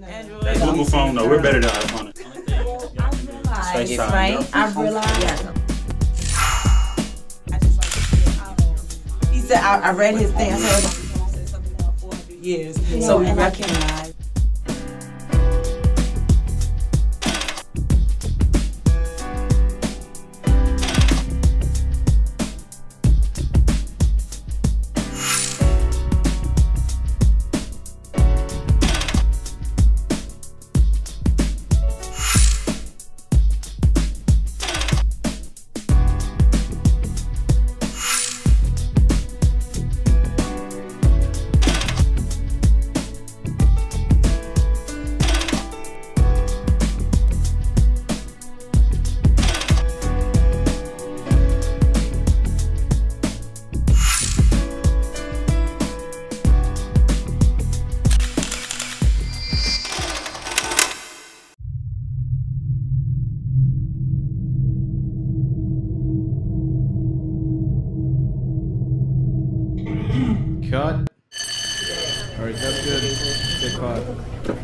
Mobile phone, no, we're better than iPhone. Realize, FaceTime, right? I realized. He said, I, I read his thing. I said, years. So we recognize. Cut. Alright, that's good. Good cut.